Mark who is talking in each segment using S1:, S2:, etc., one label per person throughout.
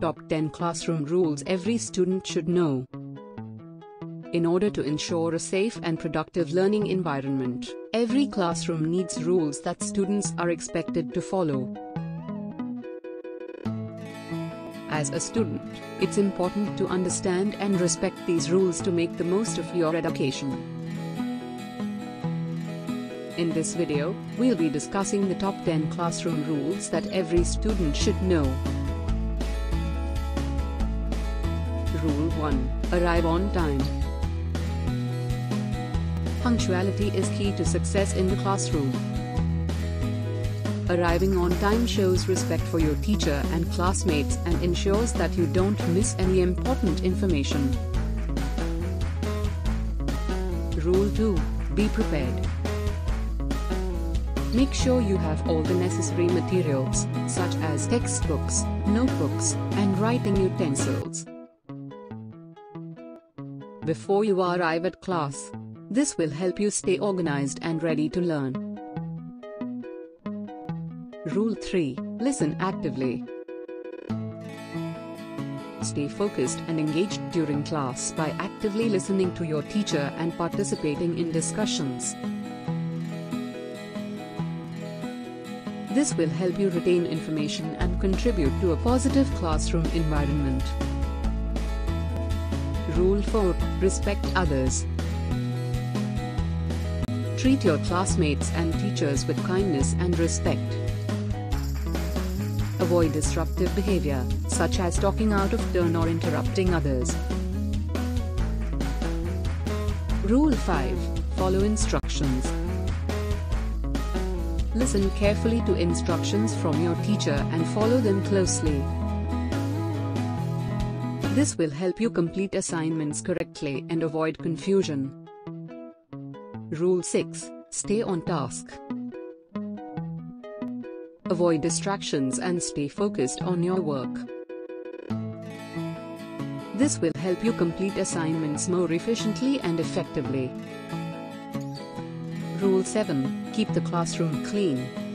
S1: Top 10 Classroom Rules Every Student Should Know. In order to ensure a safe and productive learning environment, every classroom needs rules that students are expected to follow. As a student, it's important to understand and respect these rules to make the most of your education. In this video, we'll be discussing the top 10 classroom rules that every student should know. Rule 1. Arrive on time. Punctuality is key to success in the classroom. Arriving on time shows respect for your teacher and classmates and ensures that you don't miss any important information. Rule 2. Be prepared. Make sure you have all the necessary materials, such as textbooks, notebooks, and writing utensils. Before you arrive at class, this will help you stay organized and ready to learn. Rule 3 Listen actively. Stay focused and engaged during class by actively listening to your teacher and participating in discussions. This will help you retain information and contribute to a positive classroom environment. Rule 4 Respect others. Treat your classmates and teachers with kindness and respect. Avoid disruptive behavior, such as talking out of turn or interrupting others. Rule 5 Follow instructions. Listen carefully to instructions from your teacher and follow them closely. This will help you complete assignments correctly and avoid confusion. Rule 6 Stay on task. Avoid distractions and stay focused on your work. This will help you complete assignments more efficiently and effectively. Rule 7 Keep the classroom clean.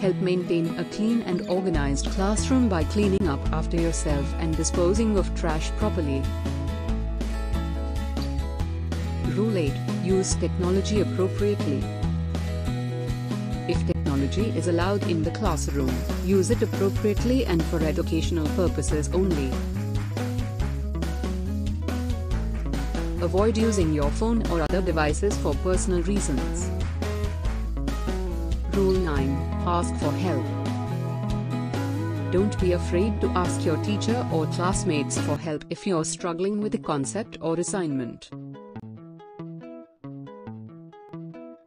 S1: Help maintain a clean and organized classroom by cleaning up after yourself and disposing of trash properly. Rule 8 Use technology appropriately. If technology is allowed in the classroom, use it appropriately and for educational purposes only. Avoid using your phone or other devices for personal reasons. Rule 9 Ask for help. Don't be afraid to ask your teacher or classmates for help if you're struggling with a concept or assignment.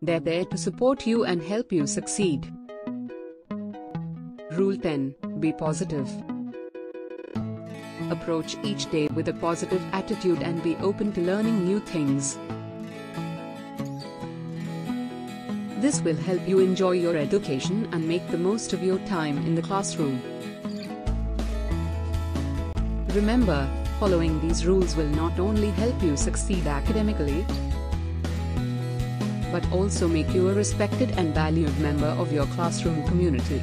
S1: They're there to support you and help you succeed. Rule 10 Be positive. Approach each day with a positive attitude and be open to learning new things. This will help you enjoy your education and make the most of your time in the classroom. Remember, following these rules will not only help you succeed academically, but also make you a respected and valued member of your classroom community.